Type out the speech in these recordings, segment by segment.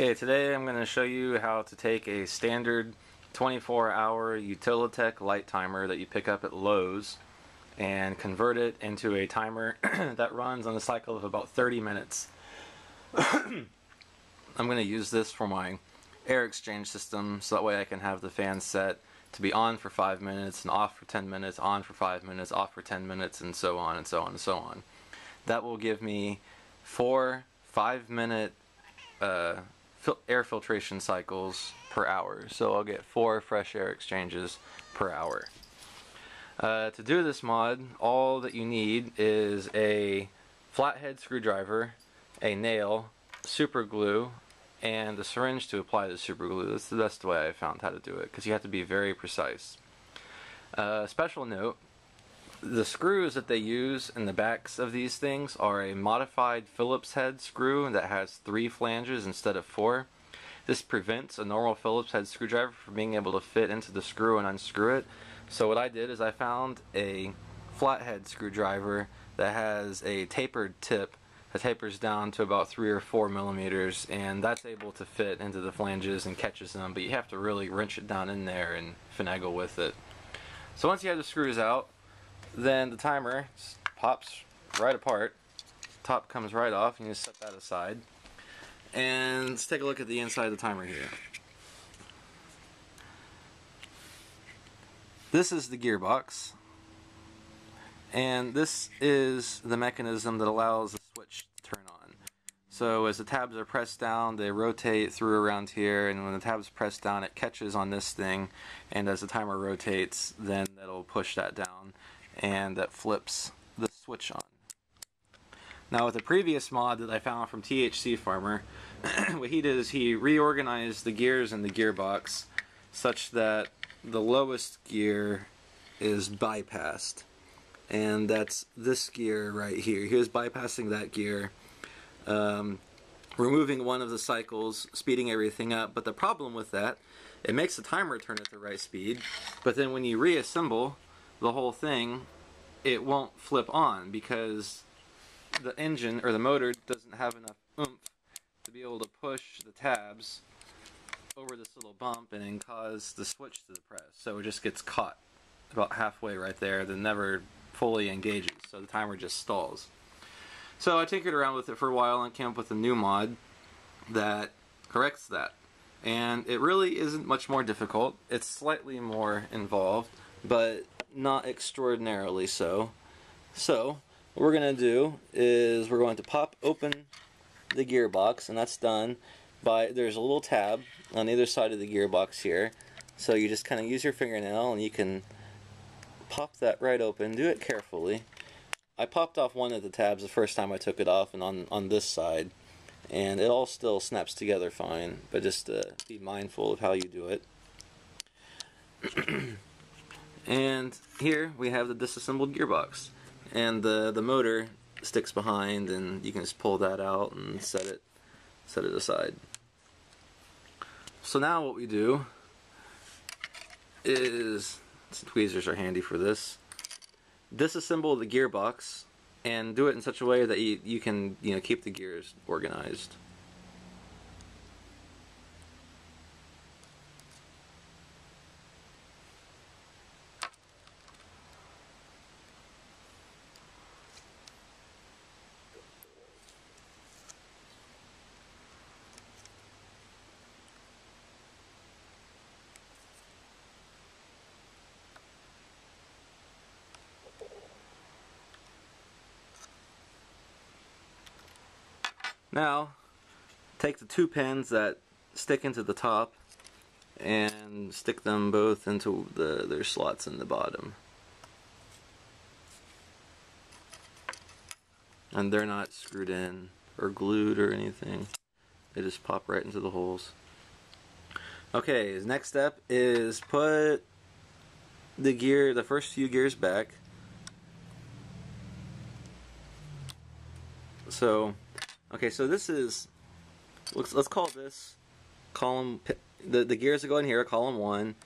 Okay, today I'm going to show you how to take a standard 24 hour Utilitech light timer that you pick up at Lowe's and convert it into a timer that runs on a cycle of about 30 minutes. I'm going to use this for my air exchange system so that way I can have the fan set to be on for 5 minutes and off for 10 minutes, on for 5 minutes, off for 10 minutes, and so on and so on and so on. That will give me four 5 minute uh, fil air filtration cycles per hour. So I'll get four fresh air exchanges per hour. Uh, to do this mod, all that you need is a flathead screwdriver, a nail, super glue, and a syringe to apply the super glue. That's the best way I found how to do it because you have to be very precise. Uh, special note, the screws that they use in the backs of these things are a modified Phillips head screw that has three flanges instead of four. This prevents a normal Phillips head screwdriver from being able to fit into the screw and unscrew it. So what I did is I found a flathead screwdriver that has a tapered tip that tapers down to about three or four millimeters and that's able to fit into the flanges and catches them but you have to really wrench it down in there and finagle with it. So once you have the screws out then the timer pops right apart. Top comes right off, and you just set that aside. And let's take a look at the inside of the timer here. This is the gearbox. And this is the mechanism that allows the switch to turn on. So as the tabs are pressed down, they rotate through around here, and when the tabs press down, it catches on this thing, and as the timer rotates, then that'll push that down and that flips the switch on. Now with the previous mod that I found from THC Farmer, what he did is he reorganized the gears in the gearbox such that the lowest gear is bypassed. And that's this gear right here. He was bypassing that gear, um, removing one of the cycles, speeding everything up. But the problem with that, it makes the timer turn at the right speed, but then when you reassemble, the whole thing, it won't flip on because the engine or the motor doesn't have enough oomph to be able to push the tabs over this little bump and then cause the switch to the press. So it just gets caught about halfway right there, then never fully engages. So the timer just stalls. So I tinkered around with it for a while and came up with a new mod that corrects that. And it really isn't much more difficult. It's slightly more involved, but not extraordinarily so. So, what we're going to do is we're going to pop open the gearbox, and that's done by, there's a little tab on either side of the gearbox here. So you just kind of use your fingernail and you can pop that right open. Do it carefully. I popped off one of the tabs the first time I took it off and on, on this side. And it all still snaps together fine, but just uh, be mindful of how you do it. And here we have the disassembled gearbox. And the, the motor sticks behind and you can just pull that out and set it set it aside. So now what we do is, tweezers are handy for this, disassemble the gearbox and do it in such a way that you, you can you know keep the gears organized. Now, take the two pins that stick into the top and stick them both into the their slots in the bottom. And they're not screwed in or glued or anything. They just pop right into the holes. Okay, next step is put the gear, the first few gears back. So Okay, so this is, let's, let's call this column, the, the gears that go in here, column 1,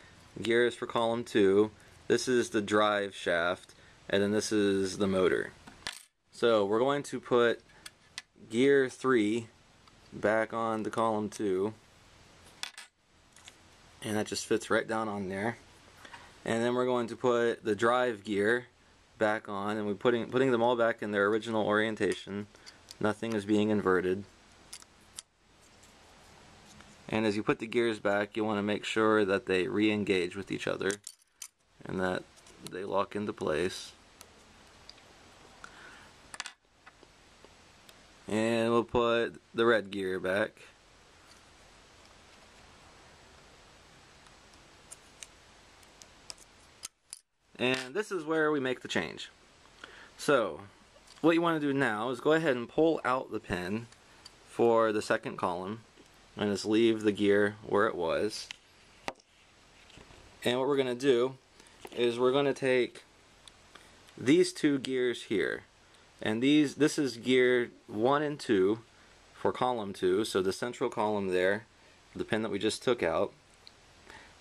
gears for column 2, this is the drive shaft, and then this is the motor. So we're going to put gear 3 back on the column 2 and that just fits right down on there. And then we're going to put the drive gear back on and we're putting putting them all back in their original orientation nothing is being inverted. And as you put the gears back you want to make sure that they re-engage with each other and that they lock into place. And we'll put the red gear back. And this is where we make the change. So, what you want to do now is go ahead and pull out the pin for the second column and just leave the gear where it was. And what we're going to do is we're going to take these two gears here. And these this is gear 1 and 2 for column 2, so the central column there, the pin that we just took out.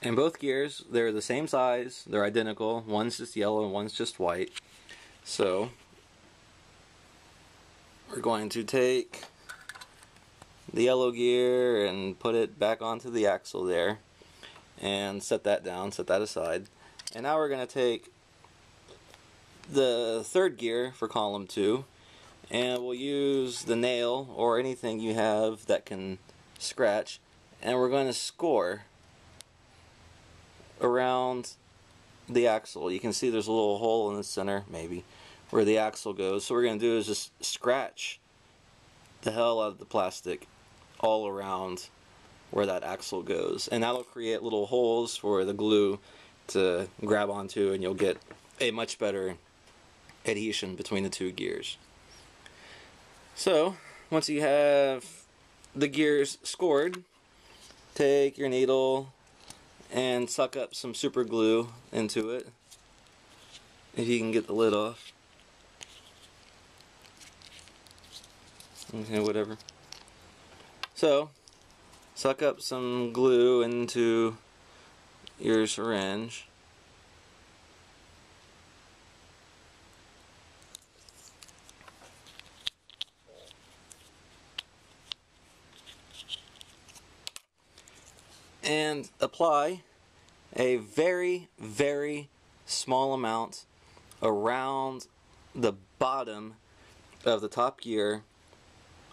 And both gears, they're the same size, they're identical. One's just yellow and one's just white. So, we're going to take the yellow gear and put it back onto the axle there and set that down, set that aside. And now we're going to take the third gear for column 2 and we'll use the nail or anything you have that can scratch and we're going to score around the axle. You can see there's a little hole in the center, maybe, where the axle goes. So what we're going to do is just scratch the hell out of the plastic all around where that axle goes. And that'll create little holes for the glue to grab onto and you'll get a much better adhesion between the two gears. So, once you have the gears scored, take your needle and suck up some super glue into it if you can get the lid off okay whatever. So suck up some glue into your syringe. And apply a very, very small amount around the bottom of the top gear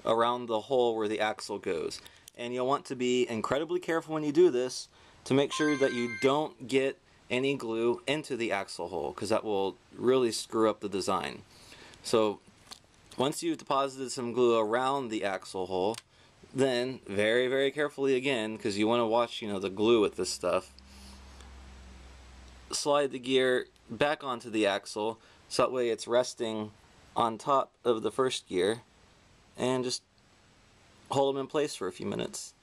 around the hole where the axle goes. And you'll want to be incredibly careful when you do this to make sure that you don't get any glue into the axle hole because that will really screw up the design. So once you've deposited some glue around the axle hole, then, very, very carefully again, because you want to watch, you know, the glue with this stuff, slide the gear back onto the axle, so that way it's resting on top of the first gear, and just hold them in place for a few minutes.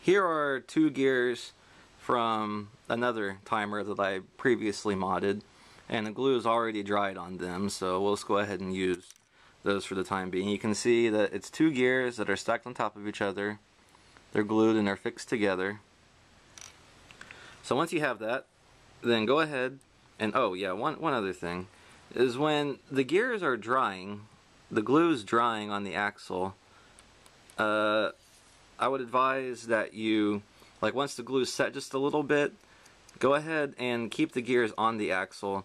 Here are two gears from another timer that I previously modded and the glue is already dried on them so we'll just go ahead and use those for the time being. You can see that it's two gears that are stacked on top of each other. They're glued and they're fixed together. So once you have that, then go ahead and, oh yeah, one, one other thing, is when the gears are drying, the glue is drying on the axle, uh, I would advise that you, like once the glue is set just a little bit, go ahead and keep the gears on the axle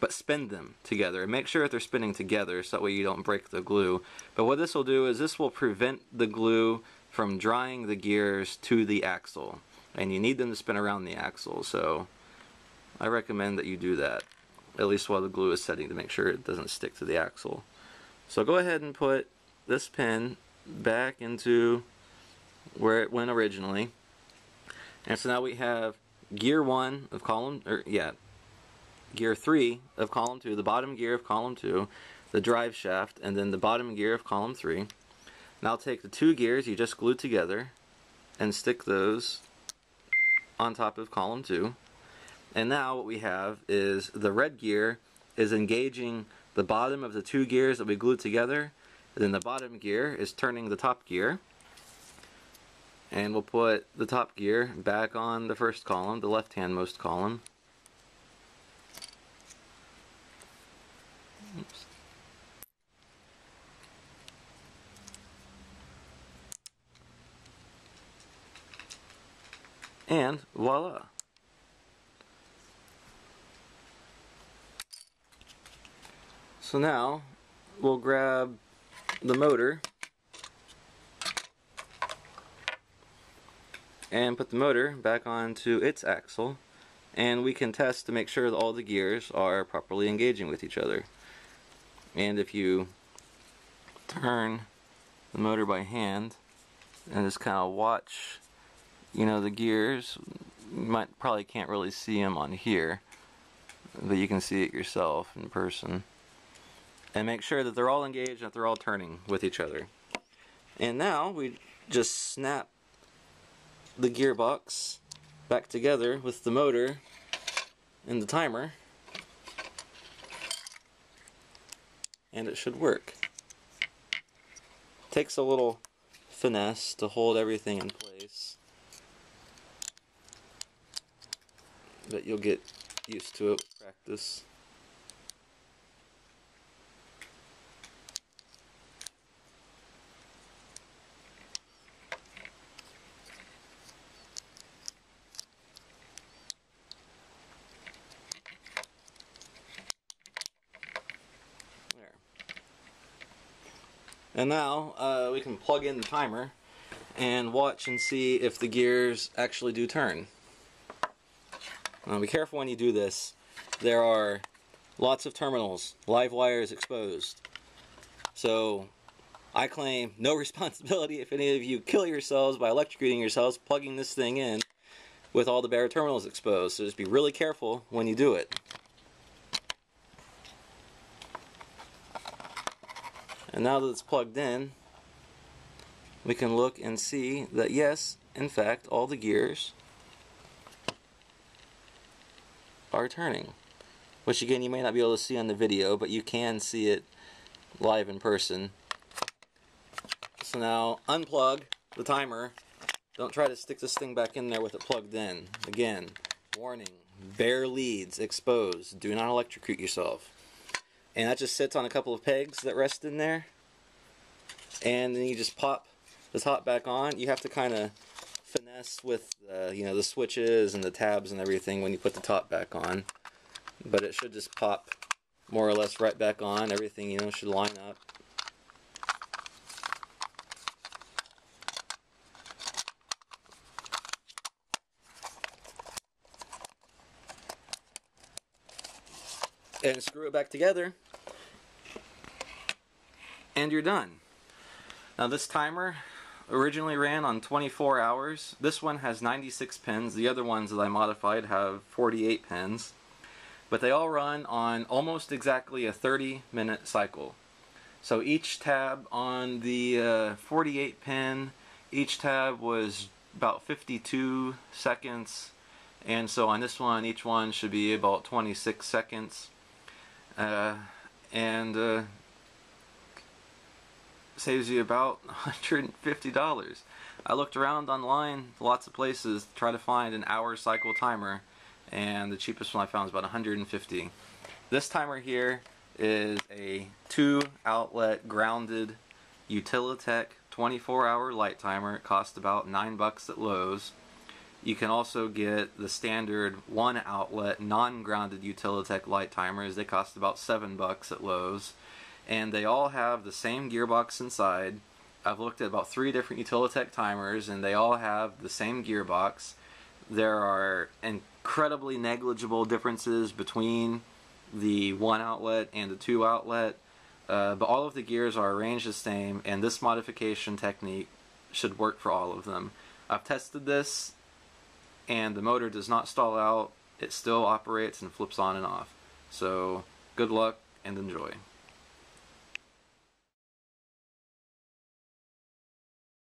but spin them together and make sure that they're spinning together so that way you don't break the glue. But what this will do is this will prevent the glue from drying the gears to the axle and you need them to spin around the axle so I recommend that you do that at least while the glue is setting to make sure it doesn't stick to the axle. So go ahead and put this pin back into where it went originally and so now we have gear 1 of column, or yeah, gear 3 of column 2, the bottom gear of column 2, the drive shaft, and then the bottom gear of column 3. Now take the two gears you just glued together and stick those on top of column 2. And now what we have is the red gear is engaging the bottom of the two gears that we glued together. And then the bottom gear is turning the top gear. And we'll put the top gear back on the first column, the left hand most column. Oops. And voila! So now we'll grab the motor and put the motor back onto its axle and we can test to make sure that all the gears are properly engaging with each other. And if you turn the motor by hand and just kind of watch you know the gears you might probably can't really see them on here but you can see it yourself in person and make sure that they're all engaged and that they're all turning with each other. And now we just snap the gearbox back together with the motor and the timer. And it should work. Takes a little finesse to hold everything in place. But you'll get used to it with practice. There. And now uh, we can plug in the timer and watch and see if the gears actually do turn. Now be careful when you do this. There are lots of terminals, live wires exposed. So I claim no responsibility if any of you kill yourselves by electrocuting yourselves plugging this thing in with all the bare terminals exposed. So just be really careful when you do it. And now that it's plugged in, we can look and see that yes, in fact, all the gears are turning. Which again, you may not be able to see on the video, but you can see it live in person. So now, unplug the timer. Don't try to stick this thing back in there with it plugged in. Again, warning, bare leads exposed. Do not electrocute yourself. And that just sits on a couple of pegs that rest in there. And then you just pop the top back on. You have to kind of finesse with the, you know the switches and the tabs and everything when you put the top back on but it should just pop more or less right back on everything you know should line up and screw it back together and you're done now this timer originally ran on 24 hours. This one has 96 pins. The other ones that I modified have 48 pins. But they all run on almost exactly a 30 minute cycle. So each tab on the uh, 48 pin, each tab was about 52 seconds. And so on this one, each one should be about 26 seconds. Uh, and uh, saves you about $150. I looked around online, lots of places, to try to find an hour cycle timer, and the cheapest one I found is about 150. This timer here is a two outlet grounded Utilitech 24 hour light timer. It costs about 9 bucks at Lowe's. You can also get the standard one outlet non-grounded Utilitech light timers. They cost about 7 bucks at Lowe's and they all have the same gearbox inside. I've looked at about three different Utilitech timers and they all have the same gearbox. There are incredibly negligible differences between the one outlet and the two outlet, uh, but all of the gears are arranged the same and this modification technique should work for all of them. I've tested this and the motor does not stall out. It still operates and flips on and off. So good luck and enjoy.